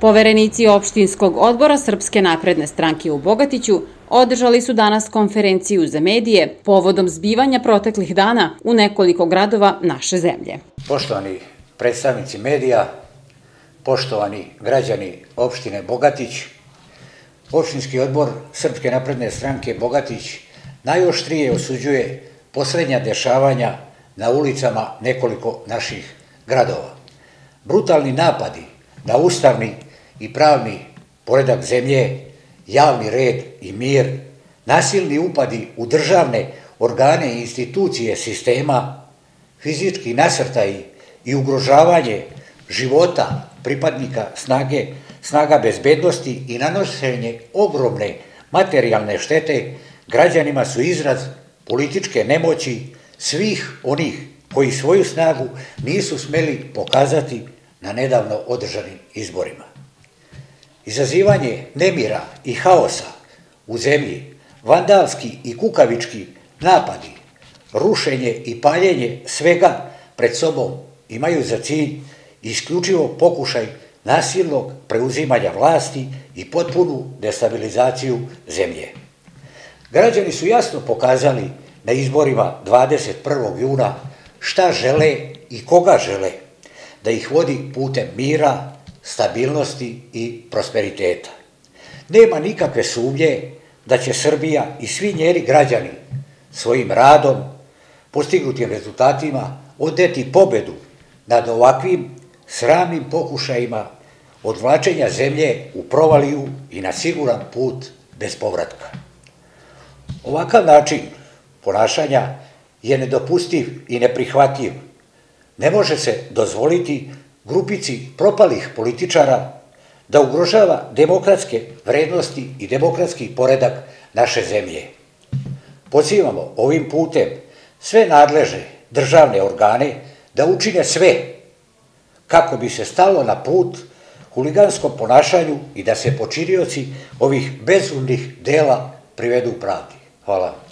Poverenici opštinskog odbora Srpske napredne stranke u Bogatiću održali su danas konferenciju za medije povodom zbivanja proteklih dana u nekoliko gradova naše zemlje. Poštovani predstavnici medija, poštovani građani opštine Bogatić, opštinski odbor Srpske napredne stranke Bogatić najoštrije osuđuje poslednja dešavanja na ulicama nekoliko naših gradova. Brutalni napadi na ustavni i pravni poredak zemlje, javni red i mir, nasilni upadi u državne organe i institucije sistema, fizički nasrtaji i ugrožavanje života pripadnika snage, snaga bezbednosti i nanošenje ogromne materijalne štete građanima su izraz političke nemoći svih onih koji svoju snagu nisu smeli pokazati na nedavno održanim izborima. Izazivanje nemira i haosa u zemlji, vandalski i kukavički napadi, rušenje i paljenje svega pred sobom imaju za cilj isključivo pokušaj nasilnog preuzimanja vlasti i potpunu destabilizaciju zemlje. Građani su jasno pokazali na izborima 21. juna šta žele i koga žele, da ih vodi putem mira, stabilnosti i prosperiteta. Nema nikakve sumnje da će Srbija i svi njeri građani svojim radom, postignutim rezultatima, odeti pobedu nad ovakvim sramnim pokušajima odvlačenja zemlje u provaliju i na siguran put bez povratka. Ovakav način ponašanja je nedopustiv i neprihvatljiv. Ne može se dozvoliti grupici propalih političara da ugrožava demokratske vrednosti i demokratski poredak naše zemlje. Pozivamo ovim putem sve nadležne državne organe da učine sve kako bi se stalo na put huliganskom ponašanju i da se počinioci ovih bezumnih dela privedu pravdi. Hvala.